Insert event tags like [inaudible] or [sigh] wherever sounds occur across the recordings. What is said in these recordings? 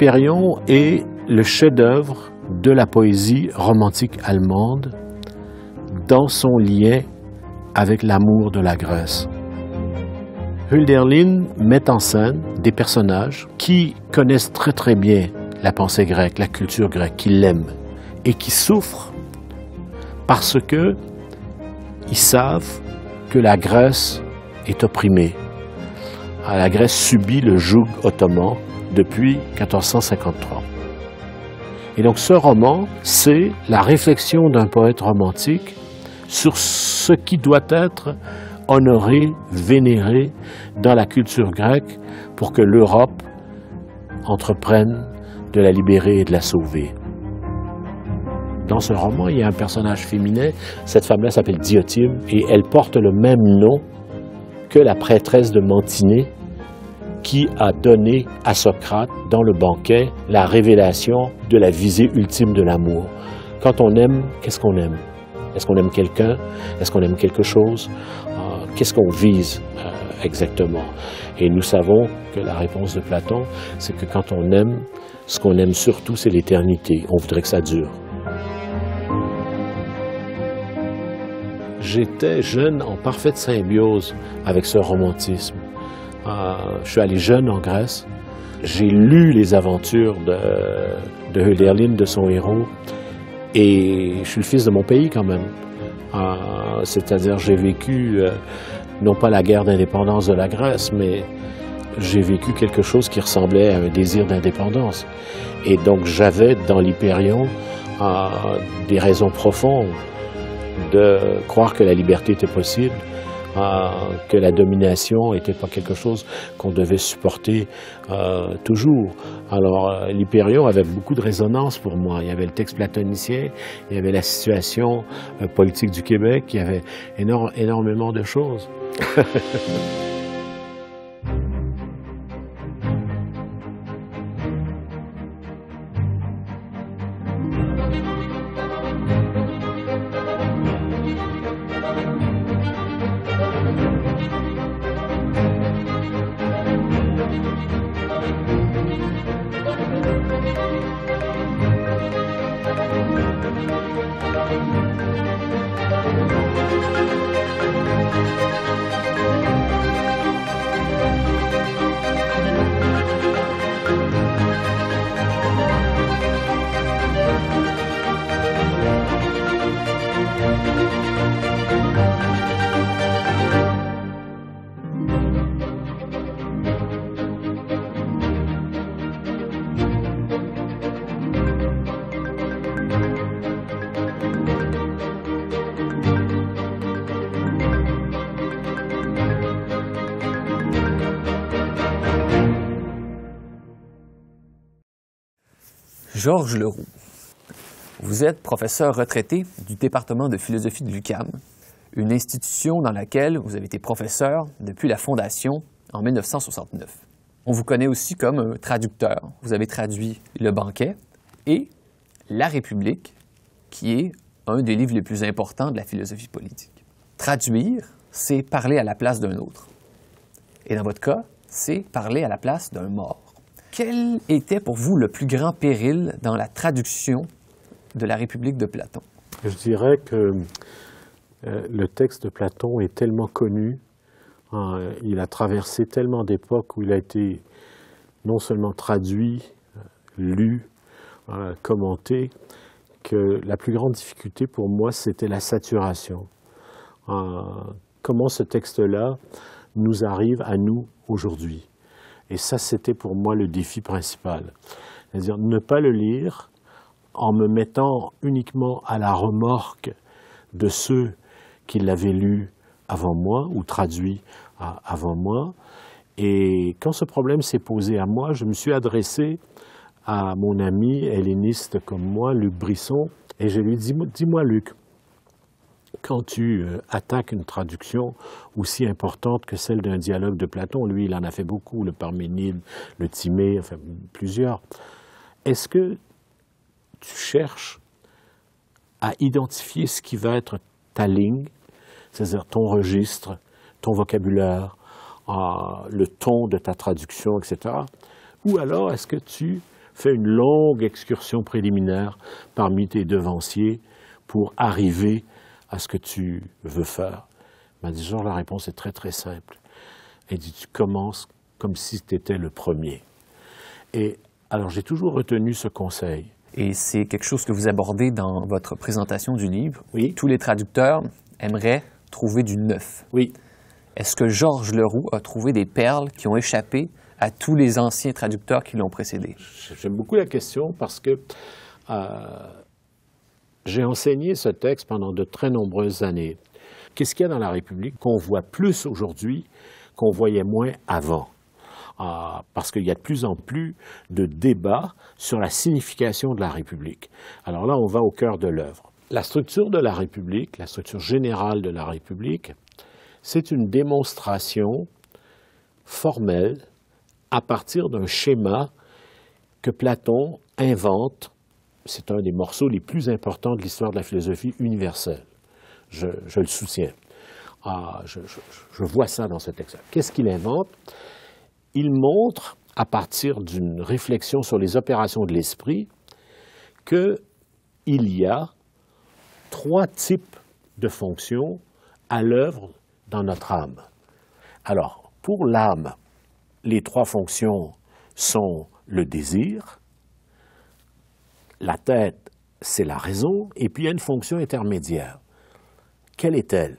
Hyperion est le chef-d'œuvre de la poésie romantique allemande dans son lien avec l'amour de la Grèce. Hölderlin met en scène des personnages qui connaissent très très bien la pensée grecque, la culture grecque, qui l'aiment et qui souffrent parce que ils savent que la Grèce est opprimée. La Grèce subit le joug ottoman depuis 1453. Et donc ce roman, c'est la réflexion d'un poète romantique sur ce qui doit être honoré, vénéré dans la culture grecque pour que l'Europe entreprenne de la libérer et de la sauver. Dans ce roman, il y a un personnage féminin. Cette femme-là s'appelle Diotime et elle porte le même nom que la prêtresse de Mantinée qui a donné à Socrate, dans le banquet, la révélation de la visée ultime de l'amour. Quand on aime, qu'est-ce qu'on aime? Est-ce qu'on aime quelqu'un? Est-ce qu'on aime quelque chose? Euh, Qu'est-ce qu'on vise euh, exactement? Et nous savons que la réponse de Platon, c'est que quand on aime, ce qu'on aime surtout, c'est l'éternité. On voudrait que ça dure. J'étais jeune en parfaite symbiose avec ce romantisme. Euh, je suis allé jeune en Grèce. J'ai lu les aventures de, de Hölderlin, de son héros, et je suis le fils de mon pays quand même. Euh, c'est-à-dire, j'ai vécu, euh, non pas la guerre d'indépendance de la Grèce, mais j'ai vécu quelque chose qui ressemblait à un désir d'indépendance. Et donc, j'avais dans l'Hyperion des raisons profondes de croire que la liberté était possible, que la domination n'était pas quelque chose qu'on devait supporter euh, toujours. Alors, euh, l'Hyperion avait beaucoup de résonance pour moi. Il y avait le texte platonicien, il y avait la situation euh, politique du Québec, il y avait énormément de choses. [laughs] Georges Leroux. Vous êtes professeur retraité du département de philosophie de l'UCAM, une institution dans laquelle vous avez été professeur depuis la fondation en 1969. On vous connaît aussi comme un traducteur. Vous avez traduit Le banquet et La République, qui est un des livres les plus importants de la philosophie politique. Traduire, c'est parler à la place d'un autre. Et dans votre cas, c'est parler à la place d'un mort. Quel était pour vous le plus grand péril dans la traduction de la République de Platon? Je dirais que euh, le texte de Platon est tellement connu, hein, il a traversé tellement d'époques où il a été non seulement traduit, euh, lu, euh, commenté, que la plus grande difficulté pour moi, c'était la saturation. comment ce texte-là nous arrive à nous aujourd'hui? Et ça, c'était pour moi le défi principal. C'est-à-dire ne pas le lire en me mettant uniquement à la remorque de ceux qui l'avaient lu avant moi ou traduit avant moi. Et quand ce problème s'est posé à moi, je me suis adressé à mon ami helléniste comme moi, Luc Brisson, et je lui ai dit, dis-moi Luc, quand tu euh, attaques une traduction aussi importante que celle d'un dialogue de Platon, lui, il en a fait beaucoup, le Parménide, le Timée, enfin plusieurs, est-ce que tu cherches à identifier ce qui va être ta ligne, c'est-à-dire ton registre, ton vocabulaire, euh, le ton de ta traduction, etc., Ou alors est-ce que tu fais une longue excursion préliminaire parmi tes devanciers pour arriver à ce que tu veux faire? Ben, disons, la réponse est très, très simple. Elle dit, tu commences comme si tu étais le premier. Et alors, j'ai toujours retenu ce conseil. Et c'est quelque chose que vous abordez dans votre présentation du livre. Oui. Tous les traducteurs aimeraient trouver du neuf. Oui. Est-ce que Georges Leroux a trouvé des perles qui ont échappé à tous les anciens traducteurs qui l'ont précédé? J'aime beaucoup la question parce que euh, j'ai enseigné ce texte pendant de très nombreuses années. Qu'est-ce qu'il y a dans la République qu'on voit plus aujourd'hui qu'on voyait moins avant? Ah, parce qu'il y a de plus en plus de débats sur la signification de la République. Alors là, on va au cœur de l'œuvre. La structure de la République, la structure générale de la République, c'est une démonstration formelle à partir d'un schéma que Platon invente. C'est un des morceaux les plus importants de l'histoire de la philosophie universelle. Je, le soutiens. Ah, je, vois ça dans ce texte. Qu'est-ce qu'il invente? Il montre, à partir d'une réflexion sur les opérations de l'esprit, qu'il y a trois types de fonctions à l'œuvre dans notre âme. Alors, pour l'âme, les trois fonctions sont le désir, la tête, c'est la raison, et puis il y a une fonction intermédiaire. Quelle est-elle?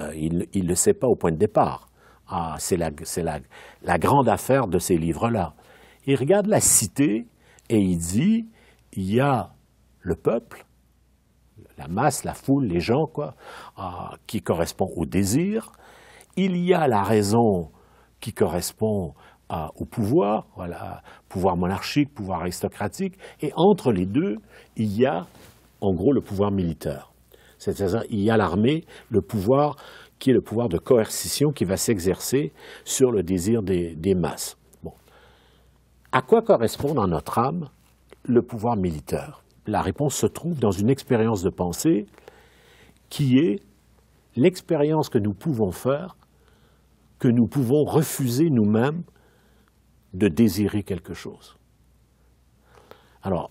Euh, Il ne le sait pas au point de départ. Ah, c'est la, la, grande affaire de ces livres-là. Il regarde la cité et il dit, il y a le peuple, la masse, la foule, les gens, quoi, ah, qui correspond au désir. Il y a la raison qui correspond au pouvoir, voilà, pouvoir monarchique, pouvoir aristocratique, et entre les deux, il y a, en gros, le pouvoir militaire. C'est-à-dire, il y a l'armée, le pouvoir qui est le pouvoir de coercition qui va s'exercer sur le désir des, des masses. Bon. À quoi correspond dans notre âme le pouvoir militaire? La réponse se trouve dans une expérience de pensée qui est l'expérience que nous pouvons faire, que nous pouvons refuser nous-mêmes de désirer quelque chose. Alors,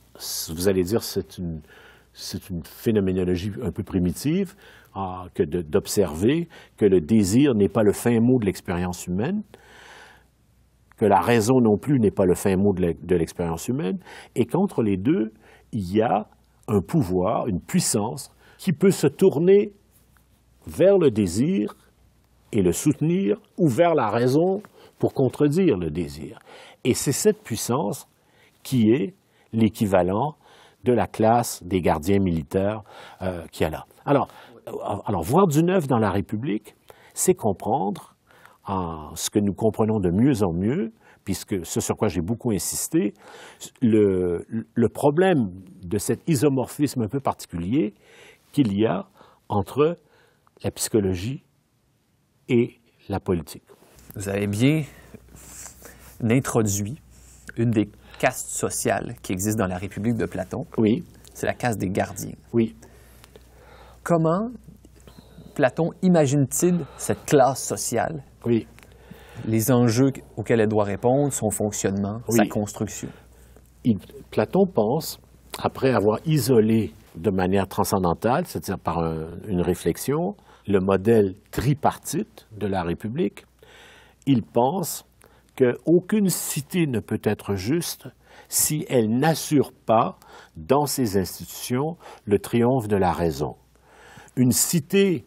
vous allez dire c'est une, c'est une phénoménologie un peu primitive ah, que d'observer que le désir n'est pas le fin mot de l'expérience humaine, que la raison non plus n'est pas le fin mot de l'expérience humaine, et qu'entre les deux, il y a un pouvoir, une puissance qui peut se tourner vers le désir et le soutenir, ou vers la raison pour contredire le désir. Et c'est cette puissance qui est l'équivalent de la classe des gardiens militaires euh, qu'il y a là. Alors, euh, alors, voir du neuf dans la République, c'est comprendre en ce que nous comprenons de mieux en mieux, puisque ce sur quoi j'ai beaucoup insisté, le, le, problème de cet isomorphisme un peu particulier qu'il y a entre la psychologie et la politique. Vous avez bien introduit une des castes sociales qui existent dans la République de Platon. Oui. C'est la caste des gardiens. Oui. Comment Platon imagine-t-il cette classe sociale? Oui. Les enjeux auxquels elle doit répondre, son fonctionnement, Oui. sa construction. Il- Platon pense, après avoir isolé de manière transcendantale, c'est-à-dire par un- une réflexion, le modèle tripartite de la République, il pense qu'aucune cité ne peut être juste si elle n'assure pas, dans ses institutions, le triomphe de la raison. Une cité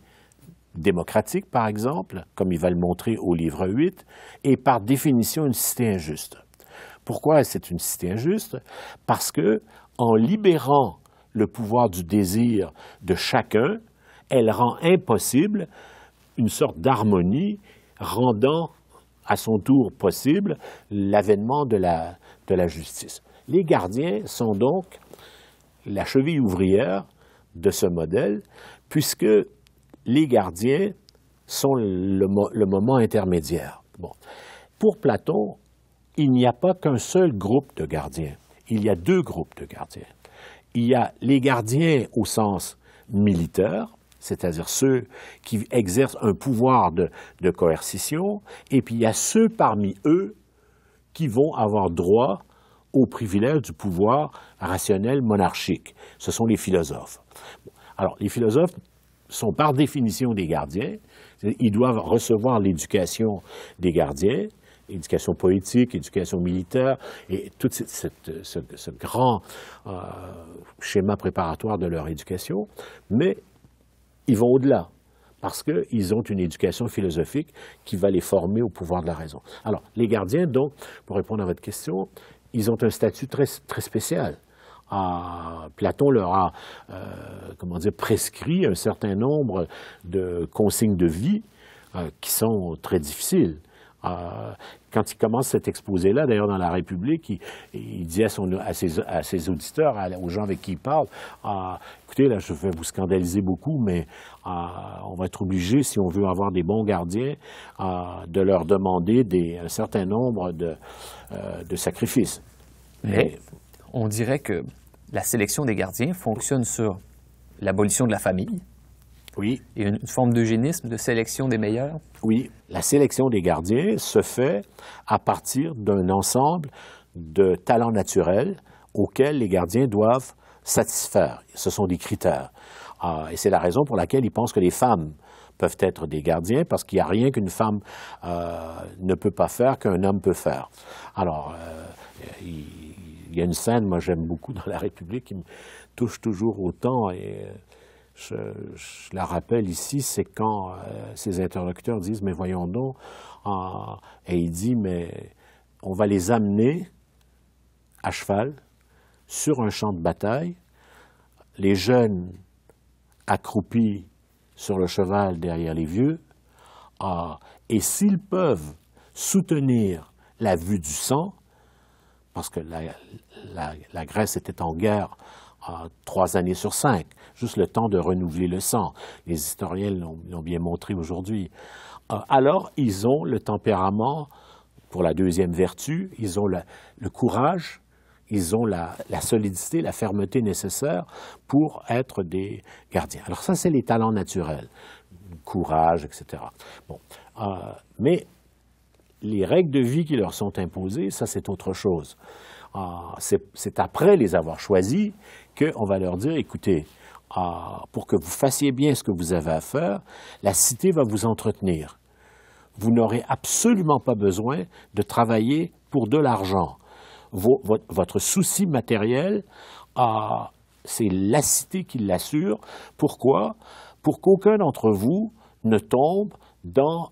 démocratique, par exemple, comme il va le montrer au livre 8, est par définition une cité injuste. Pourquoi c'est une cité injuste? Parce que, en libérant le pouvoir du désir de chacun, elle rend impossible une sorte d'harmonie rendant à son tour possible l'avènement de la, de la justice. Les gardiens sont donc la cheville ouvrière de ce modèle, puisque les gardiens sont le, le moment intermédiaire. Bon. Pour Platon, il n'y a pas qu'un seul groupe de gardiens. Il y a deux groupes de gardiens. Il y a les gardiens au sens militaire, c'est-à-dire ceux qui exercent un pouvoir de, coercition, et puis il y a ceux parmi eux qui vont avoir droit au privilège du pouvoir rationnel monarchique. Ce sont les philosophes. Alors, les philosophes sont par définition des gardiens. Ils doivent recevoir l'éducation des gardiens, éducation poétique, éducation militaire, et tout ce, grand euh, schéma préparatoire de leur éducation. Mais ils vont au-delà parce qu'ils ont une éducation philosophique qui va les former au pouvoir de la raison. Alors, les gardiens, donc, pour répondre à votre question, ils ont un statut très, très spécial. Platon leur a, euh, comment dire, prescrit un certain nombre de consignes de vie euh, qui sont très difficiles. Euh, quand il commence cet exposé-là, d'ailleurs dans La République, il, dit à, ses, auditeurs, aux gens avec qui il parle, ah, écoutez, là, je vais vous scandaliser beaucoup, mais ah, on va être obligé, si on veut avoir des bons gardiens, ah, de leur demander un certain nombre de, euh, sacrifices. Mais on dirait que la sélection des gardiens fonctionne sur l'abolition de la famille, oui. Il y a une forme d'eugénisme, de sélection des meilleurs? Oui. La sélection des gardiens se fait à partir d'un ensemble de talents naturels auxquels les gardiens doivent satisfaire. Ce sont des critères. Ah, et c'est la raison pour laquelle ils pensent que les femmes peuvent être des gardiens, parce qu'il n'y a rien qu'une femme euh, ne peut pas faire qu'un homme peut faire. Alors, euh, il, y a une scène, moi j'aime beaucoup dans la République, qui me touche toujours autant. Et, je, la rappelle ici, c'est quand euh, ces interlocuteurs disent, mais voyons donc, et il dit, mais on va les amener à cheval sur un champ de bataille, les jeunes accroupis sur le cheval derrière les vieux, et s'ils peuvent soutenir la vue du sang, parce que la Grèce était en guerre trois années sur cinq, juste le temps de renouveler le sang. Les historiens l'ont bien montré aujourd'hui. Euh, alors, ils ont le tempérament pour la deuxième vertu, ils ont le, courage, ils ont la, solidité, la fermeté nécessaire pour être des gardiens. Alors ça, c'est les talents naturels, courage, etc. Bon, euh, mais les règles de vie qui leur sont imposées, ça, c'est autre chose. Euh, c'est après les avoir choisis qu'on va leur dire, écoutez, ah, pour que vous fassiez bien ce que vous avez à faire, la cité va vous entretenir. Vous n'aurez absolument pas besoin de travailler pour de l'argent. votre, souci matériel, ah, c'est la cité qui l'assure. Pourquoi? Pour qu'aucun d'entre vous ne tombe dans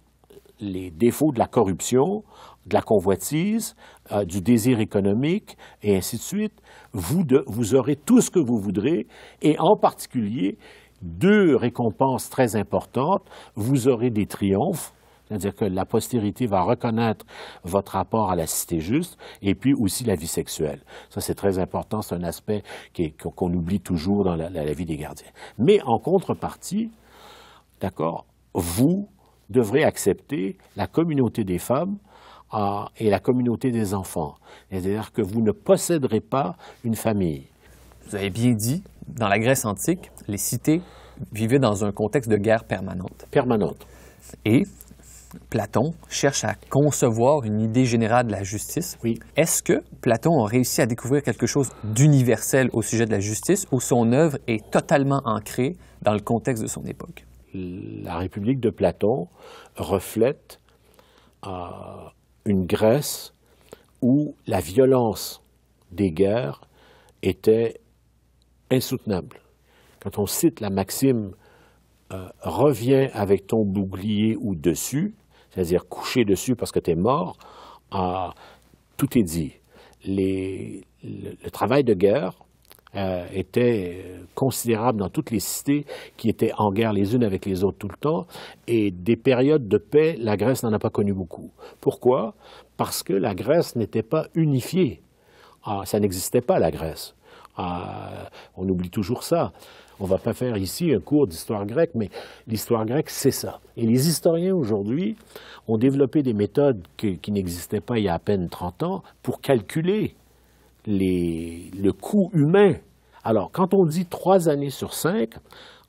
les défauts de la corruption, de la convoitise, euh, du désir économique, et ainsi de suite, vous, aurez tout ce que vous voudrez, et en particulier, deux récompenses très importantes. Vous aurez des triomphes, c'est-à-dire que la postérité va reconnaître votre rapport à la cité juste, et puis aussi la vie sexuelle. Ça, c'est très important, c'est un aspect qu'on oublie toujours dans la, la, vie des gardiens. Mais en contrepartie, d'accord, vous devrez accepter la communauté des femmes et la communauté des enfants. C'est-à-dire que vous ne posséderez pas une famille. Vous avez bien dit, dans la Grèce antique, les cités vivaient dans un contexte de guerre permanente. Permanente. Et Platon cherche à concevoir une idée générale de la justice. Oui. Est-ce que Platon a réussi à découvrir quelque chose d'universel au sujet de la justice ou son œuvre est totalement ancrée dans le contexte de son époque? La République de Platon reflète euh, une Grèce où la violence des guerres était insoutenable. Quand on cite la maxime euh, reviens avec ton bouclier ou dessus, c'est-à-dire coucher dessus parce que tu es mort, euh, tout est dit. le, travail de guerre euh, était considérable dans toutes les cités qui étaient en guerre les unes avec les autres tout le temps, et des périodes de paix, la Grèce n'en a pas connu beaucoup. Pourquoi? Parce que la Grèce n'était pas unifiée. Ah, ça n'existait pas, la Grèce. Ah, on oublie toujours ça. On ne va pas faire ici un cours d'histoire grecque, mais l'histoire grecque, c'est ça. Et les historiens aujourd'hui ont développé des méthodes qui n'existaient pas il y a à peine 30 ans pour calculer le coût humain. Alors, quand on dit trois années sur cinq,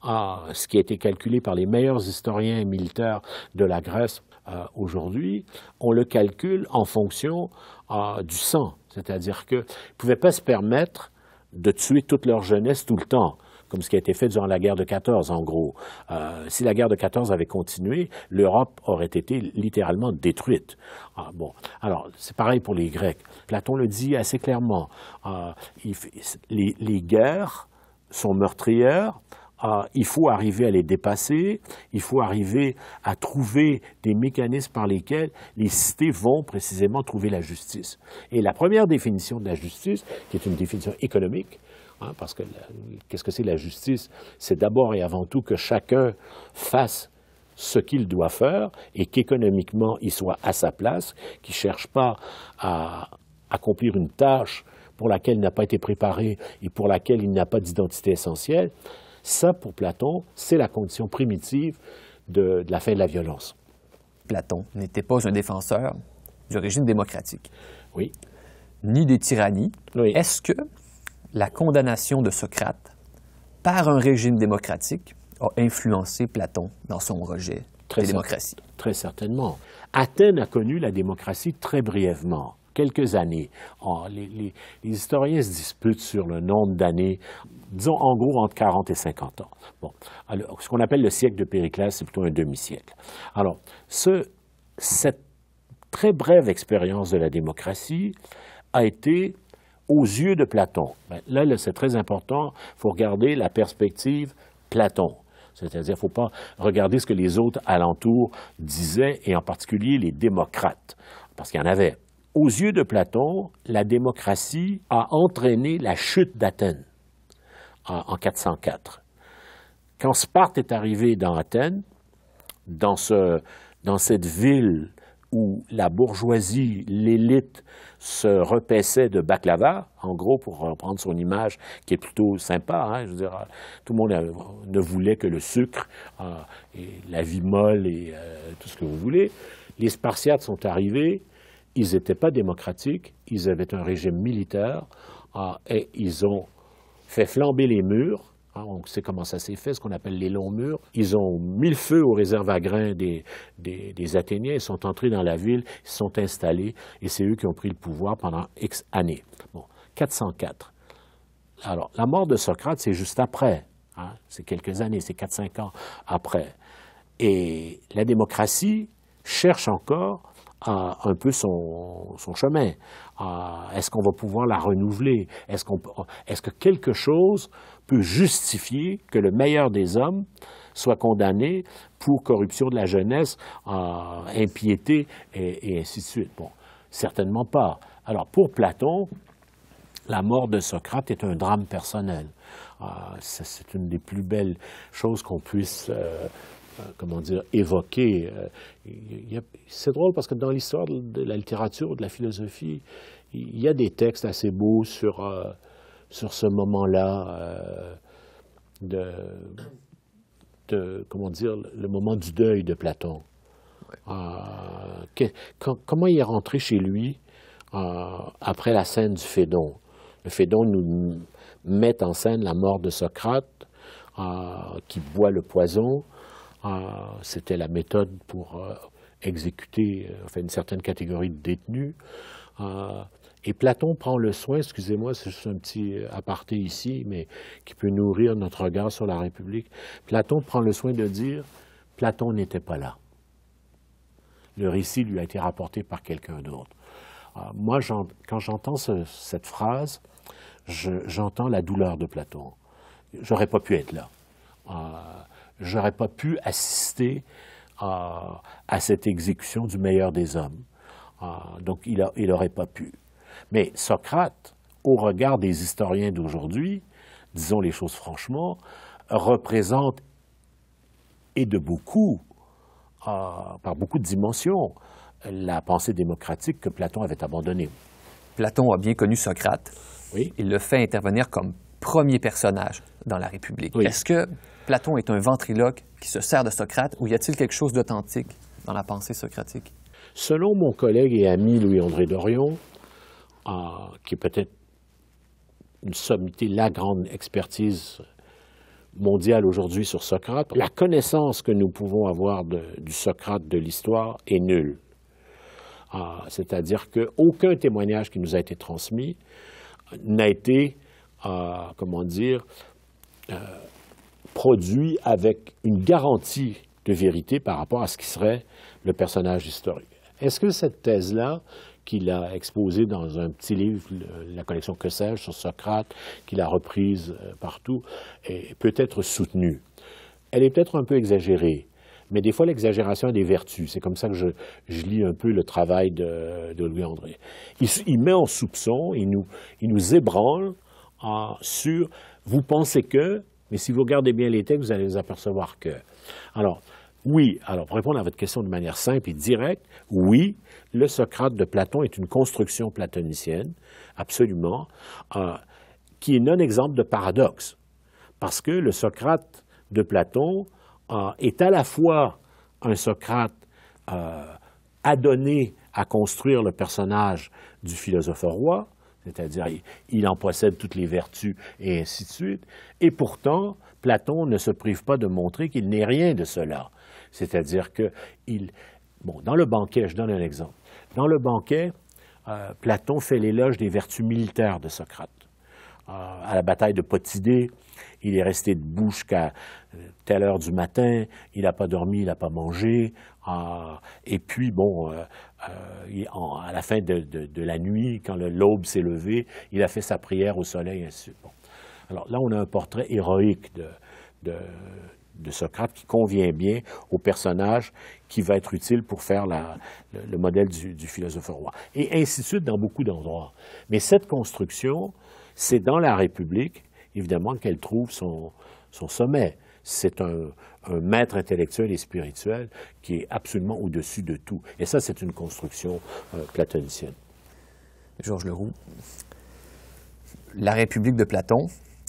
ah, ce qui a été calculé par les meilleurs historiens militaires de la Grèce euh, aujourd'hui, on le calcule en fonction euh, du sang. C'est-à-dire qu'ils ne pouvaient pas se permettre de tuer toute leur jeunesse tout le temps comme ce qui a été fait durant la guerre de 14, en gros. Euh, si la guerre de 14 avait continué, l'Europe aurait été littéralement détruite. Ah, bon, alors c'est pareil pour les Grecs. Platon le dit assez clairement. Euh, les, guerres sont meurtrières, ah, il faut arriver à les dépasser, il faut arriver à trouver des mécanismes par lesquels les cités vont précisément trouver la justice. Et la première définition de la justice, qui est une définition économique, Hein, parce que qu'est-ce que c'est la justice? C'est d'abord et avant tout que chacun fasse ce qu'il doit faire et qu'économiquement il soit à sa place, qu'il ne cherche pas à accomplir une tâche pour laquelle il n'a pas été préparé et pour laquelle il n'a pas d'identité essentielle. Ça, pour Platon, c'est la condition primitive de, la fin de la violence. Platon n'était pas un défenseur du régime démocratique. Oui. Ni des tyrannies. Est-ce que la condamnation de Socrate par un régime démocratique a influencé Platon dans son rejet de la démocratie. Très certainement. Athènes a connu la démocratie très brièvement, quelques années. les, historiens se disputent sur le nombre d'années, disons en gros entre 40 et 50 ans. Bon, alors, ce qu'on appelle le siècle de Périclès, c'est plutôt un demi-siècle. Alors, cette très brève expérience de la démocratie a été aux yeux de Platon. Ben, là, c'est très important, il faut regarder la perspective Platon. C'est-à-dire, il ne faut pas regarder ce que les autres alentours disaient, et en particulier les démocrates, parce qu'il y en avait. Aux yeux de Platon, la démocratie a entraîné la chute d'Athènes en, 404. Quand Sparte est arrivé dans Athènes, dans, ce, dans cette ville où la bourgeoisie, l'élite se repaissait de baklava, en gros, pour reprendre son image qui est plutôt sympa. Hein, je veux dire, tout le monde ne voulait que le sucre, euh, et la vie molle et euh, tout ce que vous voulez. Les Spartiates sont arrivés, ils n'étaient pas démocratiques, ils avaient un régime militaire, euh, et ils ont fait flamber les murs, On sait comment ça s'est fait, ce qu'on appelle les longs murs. Ils ont mis le feu aux réserves à grains des, des, Athéniens, ils sont entrés dans la ville, ils se sont installés, et c'est eux qui ont pris le pouvoir pendant X années. Bon, 404. Alors, la mort de Socrate, c'est juste après. Hein, c'est quelques années, c'est 4-5 ans après. Et la démocratie cherche encore un peu son, chemin. est-ce qu'on va pouvoir la renouveler? Est-ce, est-ce que quelque chose peut justifier que le meilleur des hommes soit condamné pour corruption de la jeunesse, impiété et, ainsi de suite? Bon, certainement pas. Alors, pour Platon, la mort de Socrate est un drame personnel. c'est une des plus belles choses qu'on puisse euh, euh, comment dire, évoqué. Euh, c'est drôle parce que dans l'histoire de la littérature, de la philosophie, il y a des textes assez beaux sur, euh, sur ce moment-là de, de, comment dire, le moment du deuil de Platon. comment il est rentré chez lui après la scène du Phédon? Le Phédon nous met en scène la mort de Socrate, qui boit le poison, c'était la méthode pour euh, exécuter euh, une certaine catégorie de détenus. Ah, et Platon prend le soin, excusez-moi, c'est juste un petit aparté ici, mais qui peut nourrir notre regard sur la République. Platon prend le soin de dire Platon n'était pas là. Le récit lui a été rapporté par quelqu'un d'autre. Ah, moi, quand j'entends cette phrase, j'entends la douleur de Platon. J'aurais pas pu être là j'aurais pas pu assister à, cette exécution du meilleur des hommes. Ah, donc, il n'aurait pas pu. Mais Socrate, au regard des historiens d'aujourd'hui, disons les choses franchement, représente, et de beaucoup, ah, par beaucoup de dimensions, la pensée démocratique que Platon avait abandonnée. Platon a bien connu Socrate. Oui. Il le fait intervenir comme premier personnage dans la République. Est-ce que Platon est un ventriloque qui se sert de Socrate ou y a-t-il quelque chose d'authentique dans la pensée socratique? Selon mon collègue et ami Louis-André Dorion, qui est peut-être une sommité, la grande expertise mondial aujourd'hui sur Socrate, la connaissance que nous pouvons avoir du Socrate de l'histoire est nulle. Ah, c'est-à-dire qu'aucun témoignage qui nous a été transmis n'a été, euh, comment dire, euh, produit avec une garantie de vérité par rapport à ce qui serait le personnage historique. Est-ce que cette thèse-là, qu'il a exposée dans un petit livre, la collection Que sais-je sur Socrate, qu'il a reprise euh, partout, peut être soutenue? Elle est peut-être un peu exagérée, mais des fois l'exagération a des vertus. C'est comme ça que je, lis un peu le travail de, Louis-André. Il, met en soupçon, il nous, il nous ébranle sur vous pensez que, mais si vous regardez bien les textes, vous allez vous apercevoir que. Alors, oui, alors pour répondre à votre question de manière simple et directe, oui, le Socrate de Platon est une construction platonicienne, absolument, euh, qui est non exemple de paradoxe. Parce que le Socrate de Platon euh, est à la fois un Socrate euh, adonné à construire le personnage du philosophe roi, c'est-à-dire il en possède toutes les vertus et ainsi de suite, et pourtant Platon ne se prive pas de montrer qu'il n'est rien de cela. C'est-à-dire que bon, dans le banquet, je donne un exemple. Dans le banquet, euh, Platon fait l'éloge des vertus militaires de Socrate. à la bataille de Potidée, il est resté debout jusqu'à telle heure du matin, il n'a pas dormi, il n'a pas mangé. Et puis, bon, euh, euh, à la fin de, la nuit, quand l'aube s'est levée, il a fait sa prière au soleil, Alors là, on a un portrait héroïque de, Socrate qui convient bien au personnage qui va être utile pour faire le, modèle du, du, philosophe roi. Et ainsi de suite dans beaucoup d'endroits. Mais cette construction, c'est dans la République, évidemment, qu'elle trouve son, sommet. C'est un, maître intellectuel et spirituel qui est absolument au-dessus de tout. Et ça, c'est une construction euh, platonicienne. Georges Leroux, La République de Platon,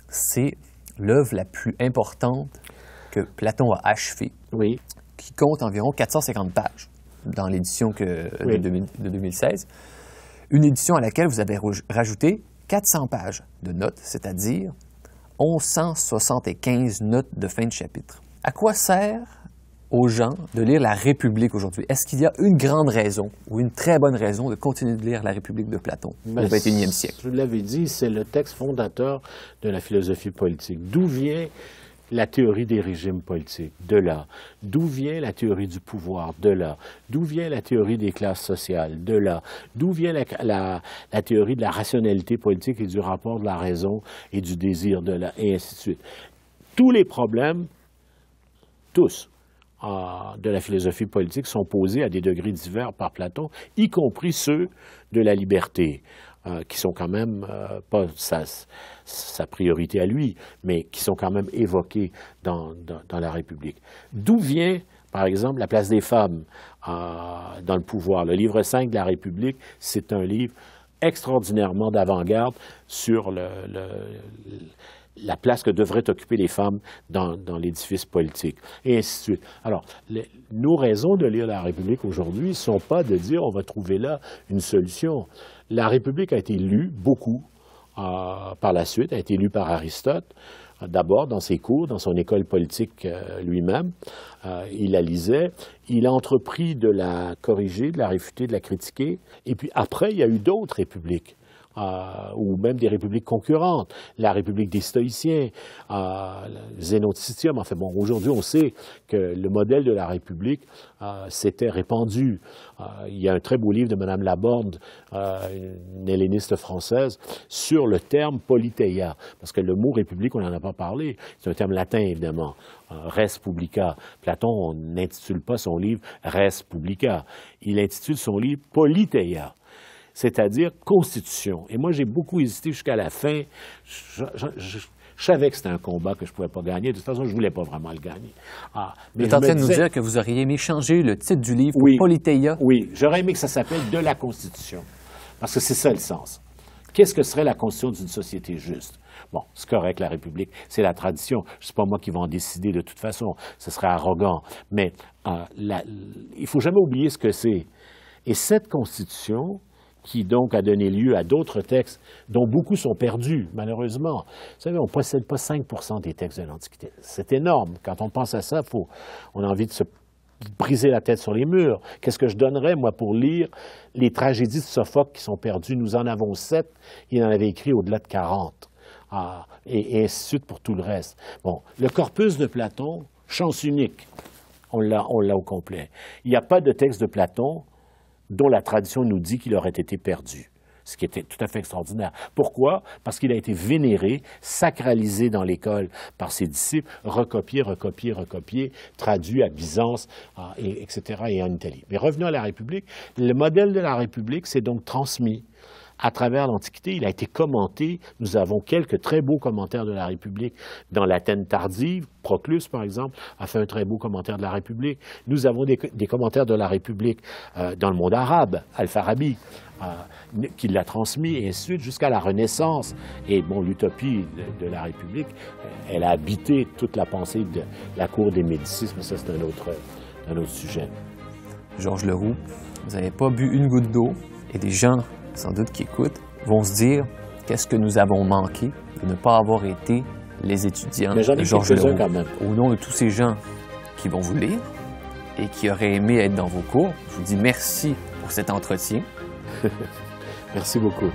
c'est l'œuvre la plus importante que Platon a achevée, oui. qui compte environ 450 pages dans l'édition de, 2016. Une édition à laquelle vous avez rajouté 400 pages de notes, c'est-à-dire 1175 notes de fin de chapitre. À quoi sert aux gens de lire La République aujourd'hui? Est-ce qu'il y a une grande raison ou une très bonne raison de continuer de lire La République de Platon au XXIe ben, siècle? Je l'avais dit, c'est le texte fondateur de la philosophie politique. D'où vient la théorie des régimes politiques, de là. D'où vient la théorie du pouvoir, de là. D'où vient la théorie des classes sociales, de là. D'où vient la, théorie de la rationalité politique et du rapport de la raison et du désir, de là, et ainsi de suite. Tous les problèmes, tous, euh, de la philosophie politique sont posés à des degrés divers par Platon, y compris ceux de la liberté. Euh, qui sont quand même euh, pas sa, sa, priorité à lui, mais qui sont quand même évoqués dans, la République. D'où vient, par exemple, la place des femmes euh, dans le pouvoir? Le livre 5 de la République, c'est un livre extraordinairement d'avant-garde sur la place que devraient occuper les femmes dans, l'édifice politique, et ainsi de suite. Alors, nos raisons de lire la République aujourd'hui ne sont pas de dire on va trouver là une solution. La République a été lue beaucoup par la suite, a été lue par Aristote, euh, d'abord dans ses cours, dans son école politique euh, lui-même. il la lisait. Il a entrepris de la corriger, de la réfuter, de la critiquer. Et puis après, il y a eu d'autres républiques. Euh, ou même des républiques concurrentes, la République des Stoïciens, euh, Zénoticium. Enfin bon, aujourd'hui, on sait que le modèle de la République euh, s'était répandu. Euh, il y a un très beau livre de Mme Laborde, une helléniste française, sur le terme politeia, parce que le mot République, on n'en a pas parlé. C'est un terme latin, évidemment. res publica. Platon n'intitule pas son livre Res publica. Il intitule son livre Politeia c'est-à-dire constitution. Et moi, j'ai beaucoup hésité jusqu'à la fin. Je, savais que c'était un combat que je ne pouvais pas gagner. De toute façon, je ne voulais pas vraiment le gagner. Ah, mais vous êtes en train de nous dire que vous auriez aimé changer le titre du livre oui, Politeia? Oui, j'aurais aimé que ça s'appelle De la Constitution. Parce que c'est ça le sens. Qu'est-ce que serait la constitution d'une société juste? Bon, c'est correct, la République, c'est la tradition. Ce n'est pas moi qui vais en décider de toute façon. Ce serait arrogant. Mais euh, il ne faut jamais oublier ce que c'est. Et cette constitution, qui donc a donné lieu à d'autres textes dont beaucoup sont perdus, malheureusement. Vous savez, on ne possède pas 5% des textes de l'Antiquité. C'est énorme. Quand on pense à ça, faut, on a envie de se briser la tête sur les murs. Qu'est-ce que je donnerais, moi, pour lire les tragédies de Sophocle qui sont perdues? Nous en avons sept. Il en avait écrit au-delà de 40. Ah, et, et ainsi de suite pour tout le reste. Bon, le corpus de Platon, chance unique. On l'a, on l'a au complet. Il n'y a pas de texte de Platon dont la tradition nous dit qu'il aurait été perdu ce qui était tout à fait extraordinaire. Pourquoi? Parce qu'il a été vénéré, sacralisé dans l'école par ses disciples, recopié, recopié, recopié, traduit à Byzance, et, etc., et en Italie. Mais revenons à la République. Le modèle de la République s'est donc transmis à travers l'Antiquité, il a été commenté. Nous avons quelques très beaux commentaires de la République dans l'Athènes tardive. Proclus, par exemple, a fait un très beau commentaire de la République. Nous avons des, commentaires de la République euh, dans le monde arabe, Al-Farabi, euh, qui l'a transmis, et ainsi de suite, jusqu'à la Renaissance. Et bon, l'utopie de, la République, euh, elle a habité toute la pensée de la cour des Médicis, mais ça, c'est un autre, un autre sujet. Georges Leroux, vous n'avez pas bu une goutte d'eau, et des gens sans doute qui écoutent, vont se dire qu'est-ce que nous avons manqué de ne pas avoir été les étudiants de Georges Leroux. Quand même. Au nom de tous ces gens qui vont vous lire et qui auraient aimé être dans vos cours, je vous dis merci pour cet entretien. [laughs] merci beaucoup.